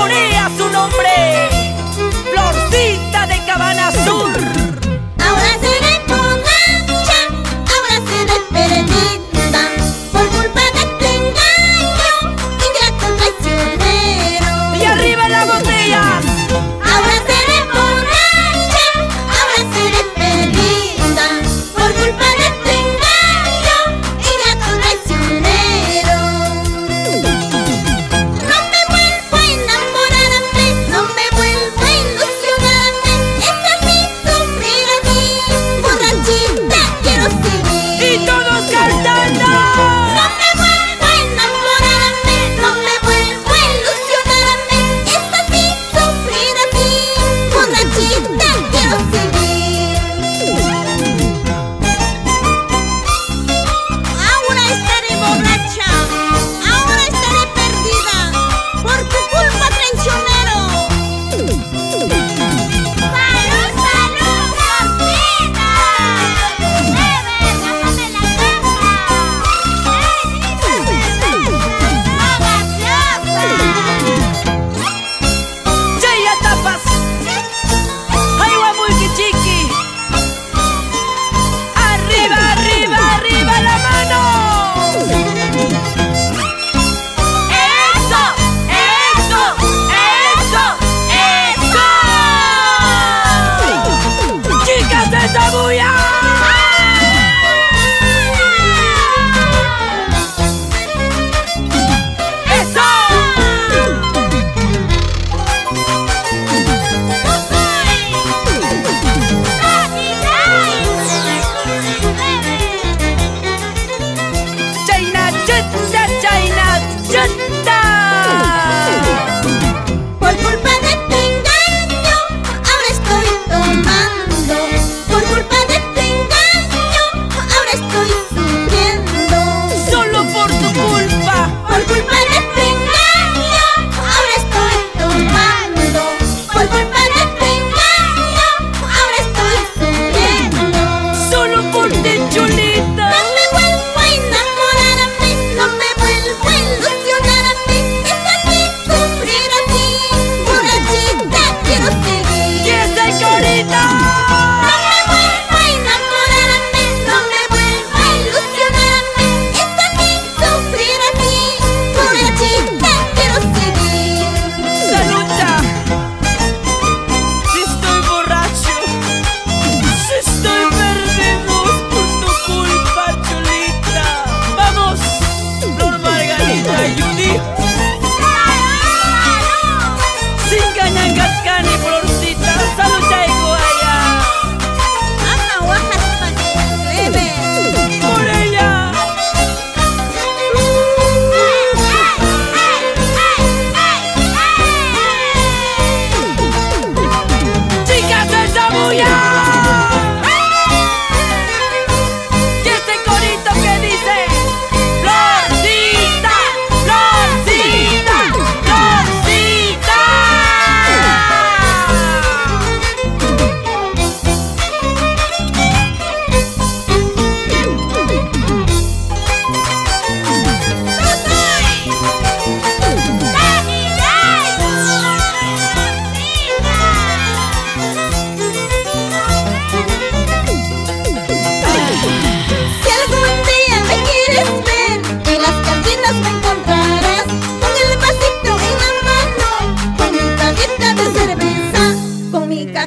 ponía su nombre, Florcita de Cabanas por culpa de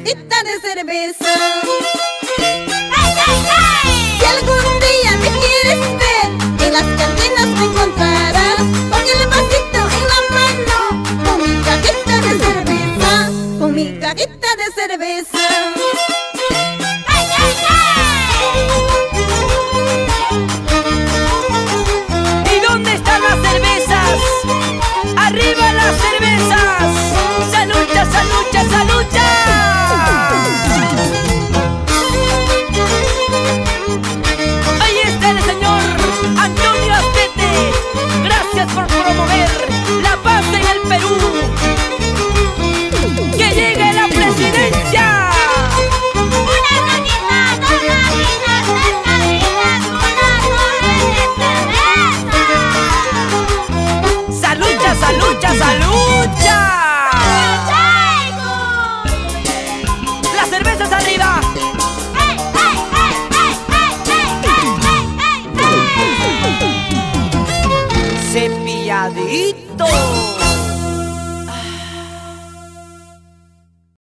Rita, Rita de cerveza. Amiguito